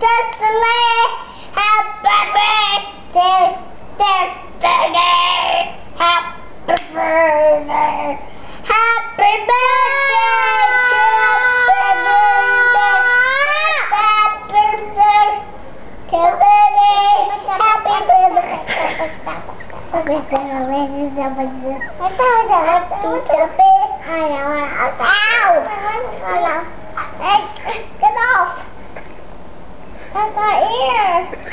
me. Happy birthday to today. Happy birthday. Happy birthday to Happy birthday to. Happy birthday. Happy birthday. Happy birthday. That's my ear.